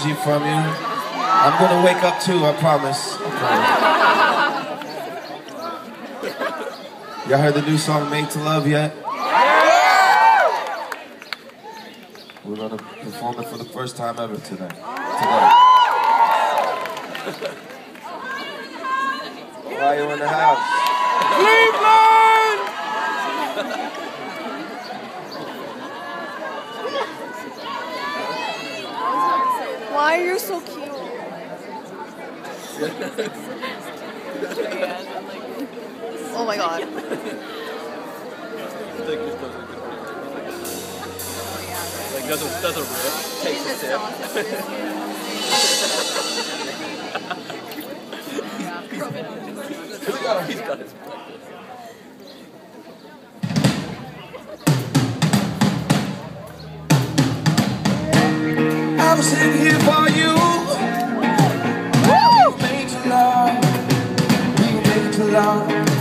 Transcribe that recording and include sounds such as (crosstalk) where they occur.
from you. I'm gonna wake up too, I promise. Y'all heard the new song Made to Love yet? We're gonna perform it for the first time ever tonight. Today. Why you in the house? Why are you so cute? oh my god. Like does a does a rip, takes a sip. He's got his (laughs) I'm sitting here for you. We were made to love. We were made to love.